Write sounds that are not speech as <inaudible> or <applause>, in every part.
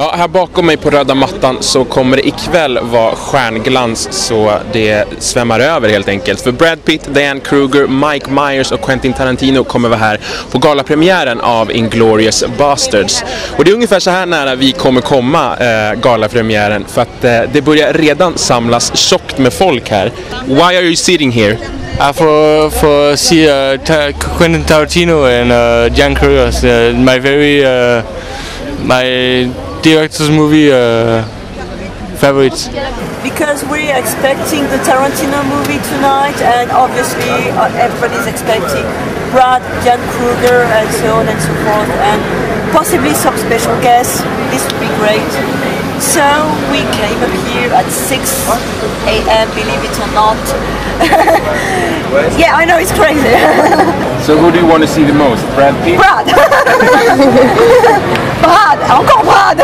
Ja, här bakom mig på röda mattan så kommer det ikväll vara stjärnglans så det svämmar över helt enkelt. För Brad Pitt, Diane Kruger, Mike Myers och Quentin Tarantino kommer vara här på galapremiären av Inglourious Basterds. Och det är ungefär så här nära vi kommer komma eh, galapremiären för att eh, det börjar redan samlas tjockt med folk här. Why are you sitting here? Uh, for for see uh, Ta- Quentin Tarantino and uh, Jan Kruger, uh, my very uh, my director's movie uh, favorites. because we're expecting the Tarantino movie tonight, and obviously uh, everybody's expecting Brad, Jan Kruger, and so on and so forth, and possibly some special guests. This would be great. So we came up here at 6 a.m. Believe it or not. <laughs> yeah, I know it's crazy. <laughs> So who do you want to see the most? Brad Pitt? Brad. <laughs> Brad, encore Brad.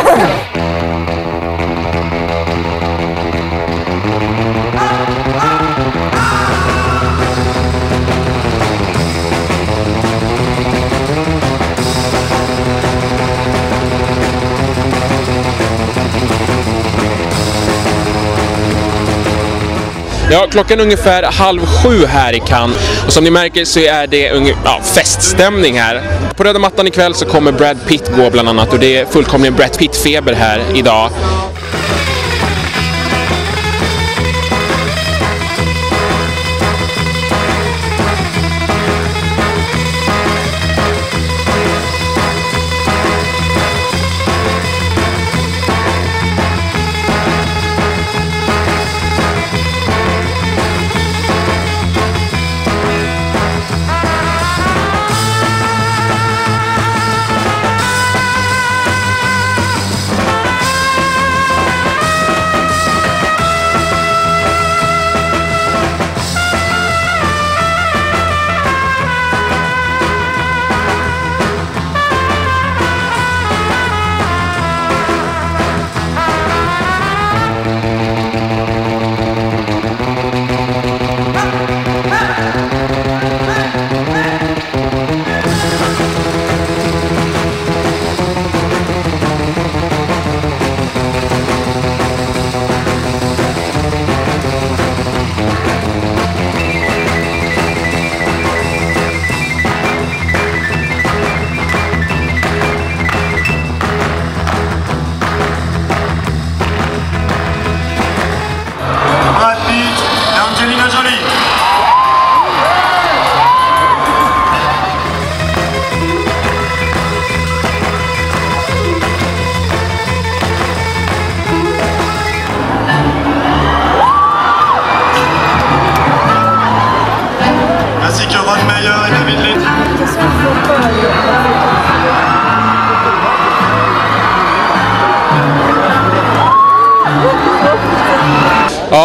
Ja, klockan är ungefär halv sju här i Cannes och som ni märker så är det unge- ja, feststämning här. På röda mattan ikväll så kommer Brad Pitt gå bland annat och det är fullkomligen Brad Pitt-feber här idag.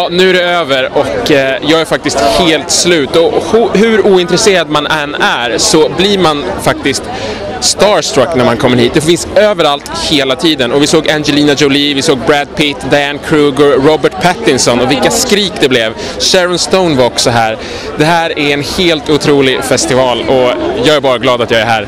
Nu är det över och eh, jag är faktiskt helt slut. Och hur ointresserad man än är så blir man faktiskt starstruck när man kommer hit. Det finns överallt hela tiden. Och vi såg Angelina Jolie, vi såg Brad Pitt, Diane Kruger, Robert Pattinson och vilka skrik det blev. Sharon Stone var också här. Det här är en helt otrolig festival och jag är bara glad att jag är här.